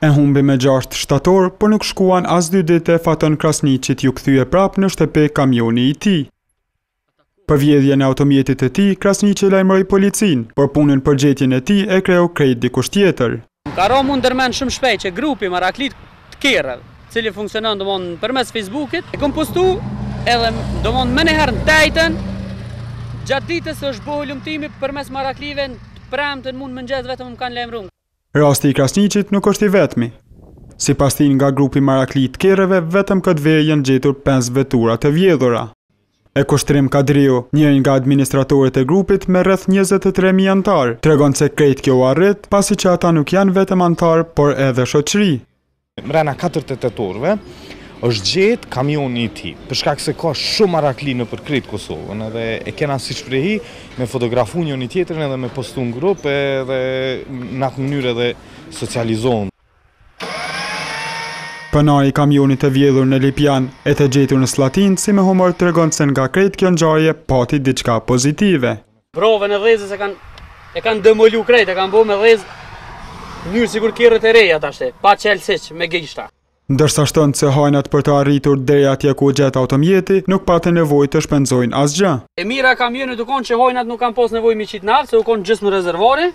E humbi me 6 shtator, por nuk shkuan as dy ditë e Faton Krasniqit iu kthye prapë në shtëpi kamioni i tij. Për vjedhjen e automjetit të tij, Krasniqi lajmëroi policinë, por punën për gjetjen e tij e kreu krejt dikush tjetër. Më ka ra mu ndërmend shumë shpejt që grupi Marakli t'Kerreve, i cili funksionon domthon përmes Facebook-it, e kam postu edhe domthon menjëherë t'enjten, gjatë ditës është bo hulumtimi përmes Maraklive, të premten mu në mëngjes vetëm më kanë lajmëru. Rasti i Krasniqit nuk është i vetmi. Sipas tij nga grupi Marakli t'Kerreve vetëm këtë verë janë gjetur pesë vetura të vjedhura. E Kushtrim Kadriu, njëri nga administratorët e grupit me rreth njëzet e tre mijë anëtarë, tregon se krejt kjo u arrit, pasi që ata nuk janë vetëm anëtarë, por edhe shoqëri. Mrena katërdhetë e tetë orëve është gjetë kamioni i tij, për shkak se ka shumë marakli nëpër krejt Kosovën, edhe e kena si shprehi me fotografu njëri-tjetrin edhe me postu në grup edhe në atë mënyrë edhe socializohemi. Pronari i kamionit të vjedhur në Lipjan e të gjetur në Sllatinë si me humor tregon se nga krejt kjo ngjarje pati diçka pozitive. Bravën e ndezës e kanë e kanë demolu krejt, e kanë bo me dhezë në mënyrë sikur kerret e reja tashti, pa çelës hiç me gishta. Ndërsa shton se hajnat për të arritur deri atje ku u gjet automjeti nuk patën nevojë të shpenzojnë asgjë. E mira e kamionit u kon që hajnat nuk kanë pas nevojë me qit naftë se u kon gjysmë rezervori.